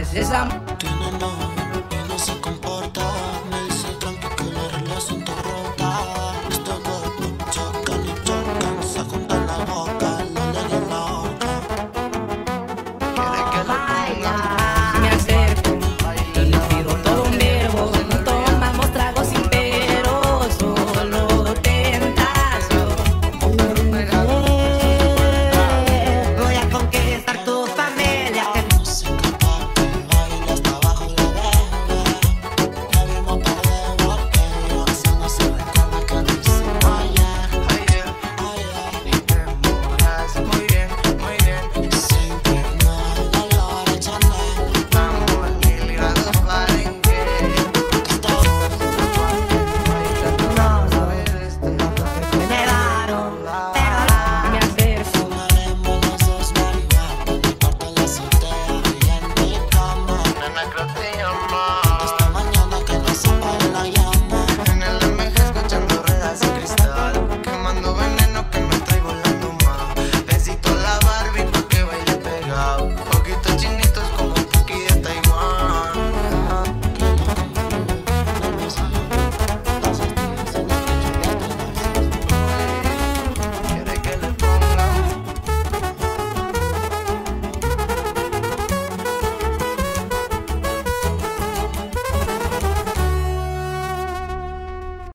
Nazism